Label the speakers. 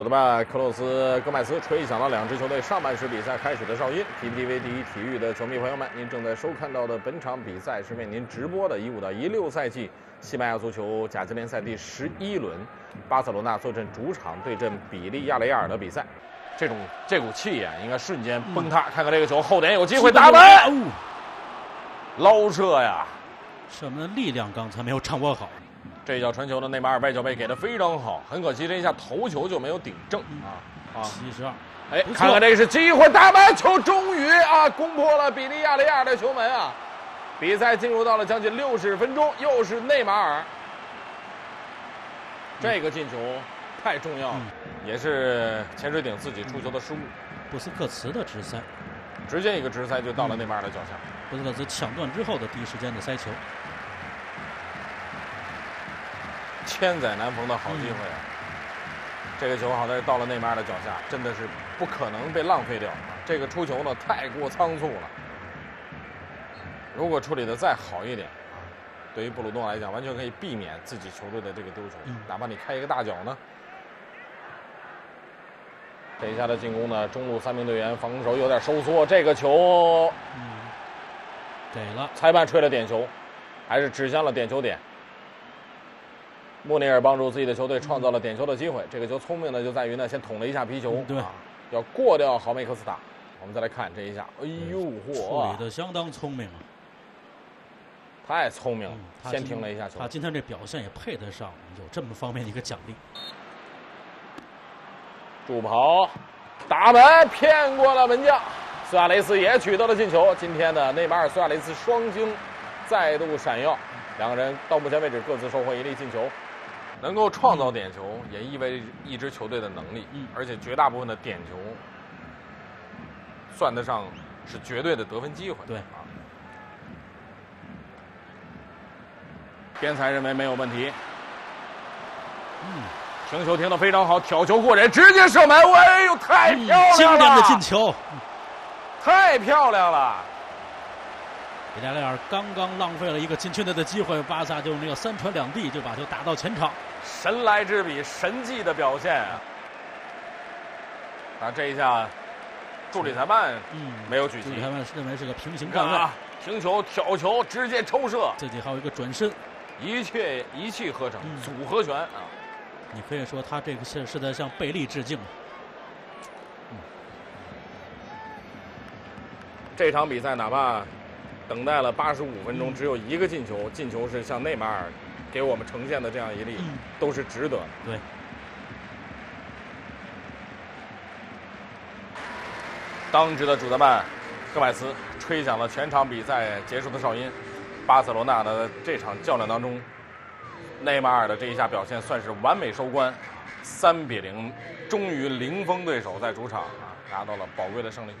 Speaker 1: 主办克洛斯戈麦斯吹响了两支球队上半时比赛开始的哨音。PPTV 第一体育的球迷朋友们，您正在收看到的本场比赛是为您直播的一五到一六赛季西班牙足球甲级联赛第十一轮，巴塞罗那坐镇主场对阵比利亚雷亚尔的比赛。这种这股气呀，应该瞬间崩塌。看看这个球，后点有机会打门，捞射呀！
Speaker 2: 什么力量刚才没有掌握好。
Speaker 1: 这脚传球的内马尔外脚背给的非常好，很可惜这一下头球就没有顶正啊
Speaker 2: 啊！七十二，
Speaker 1: 哎，看看这个是机会，大门球终于啊攻破了比利亚雷亚尔的球门啊！比赛进入到了将近六十分钟，又是内马尔，这个进球太重要了，也是潜水艇自己出球的失误。
Speaker 2: 布斯克茨的直塞，
Speaker 1: 直接一个直塞就到了内马尔的脚下。
Speaker 2: 布斯克茨抢断之后的第一时间的塞球。
Speaker 1: 千载难逢的好机会啊！这个球好在到了内马尔的脚下，真的是不可能被浪费掉。这个出球呢太过仓促了，如果处理的再好一点啊，对于布鲁诺来讲，完全可以避免自己球队的这个丢球，哪怕你开一个大脚呢。这一下的进攻呢，中路三名队员防守有点收缩，这个球，
Speaker 2: 给了
Speaker 1: 裁判吹了点球，还是指向了点球点。穆尼尔帮助自己的球队创造了点球的机会。这个球聪明的就在于呢，先捅了一下皮球，
Speaker 2: 对，
Speaker 1: 要过掉豪梅克斯塔。我们再来看这一下，哎呦，嚯，
Speaker 2: 处理的相当聪明啊，
Speaker 1: 太聪明了，先停了一下球。
Speaker 2: 他今天这表现也配得上有这么方面的一个奖励。
Speaker 1: 助跑，打门骗过了门将，苏亚雷斯也取得了进球。今天的内马尔、苏亚雷斯双星再度闪耀，两个人到目前为止各自收获一粒进球。能够创造点球，也意味着一支球队的能力。嗯，而且绝大部分的点球算得上是绝对的得分机会。
Speaker 2: 对
Speaker 1: 啊，边裁认为没有问题。嗯，停球停的非常好，挑球过人，直接射门。哎呦，太漂亮了！
Speaker 2: 经典的进球，
Speaker 1: 太漂亮了。
Speaker 2: 比利亚雷尔刚刚浪费了一个禁区内的机会，巴萨就那个三传两递就把球打到前场，
Speaker 1: 神来之笔，神迹的表现啊！这一下，助理裁判嗯没有举旗，
Speaker 2: 助理裁判认为是个平行站位，
Speaker 1: 停球挑球直接抽射，
Speaker 2: 自己还有一个转身，
Speaker 1: 一切一气呵成，组合拳啊！
Speaker 2: 你可以说他这个是是在向贝利致敬。
Speaker 1: 这场比赛哪怕。等待了八十五分钟，只有一个进球，进球是像内马尔给我们呈现的这样一例，都是值得。
Speaker 2: 对。
Speaker 1: 当值的主裁判戈麦斯吹响了全场比赛结束的哨音。巴塞罗那的这场较量当中，内马尔的这一下表现算是完美收官，三比零，终于零封对手，在主场啊拿到了宝贵的胜利。